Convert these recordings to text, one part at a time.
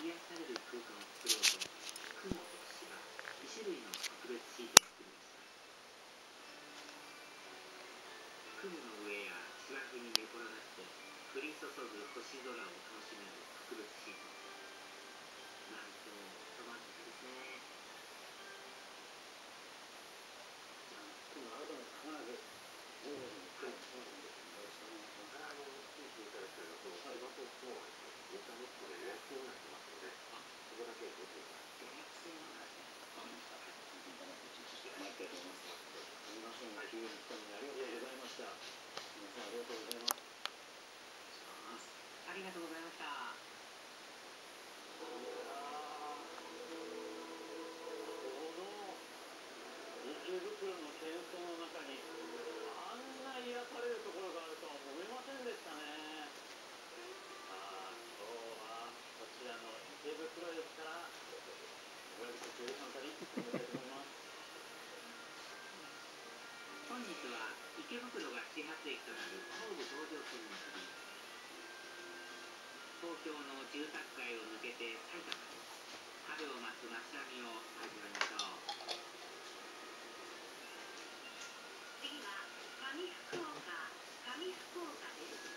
癒される空間を作ろうと雲と芝2種類の特別シートを作りました。雲の上や芝生に寝転がって降り注ぐ星空を楽しめる特別シートなんともロマンチックですね今度改めて必ず午後に帰ってきますのでよろしくお願いします。あの、聞いていただきたいのは、その芝と雲はですね、インターネットで予約になってますので、そこだけご注意ください。予約制なんですねわかりました。はい。インターネットをチェックしてまいりたいと思います。すみません、急に来たのにありがとうございました。皆さんありがとうございます。ありがとうございました。池袋の喧騒の中にあんな癒されるところがあるとは思いませんでしたね。さあ今日はこちらの池袋駅からたいと思います本日は池袋が始発駅となる東武東上線に乗り東京の住宅街を抜けて埼玉へ春を待つ街並みを味わいましょう次は上福岡上福岡です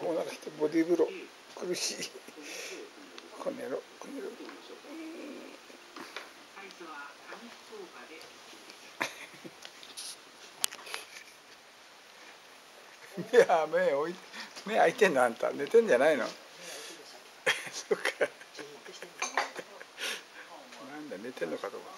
お腹してボディーブロー。苦しい。この野郎。この野郎。いや目おい目開いてんのあんた。寝てんじゃないの？そっか。なんだ寝てんのかと思った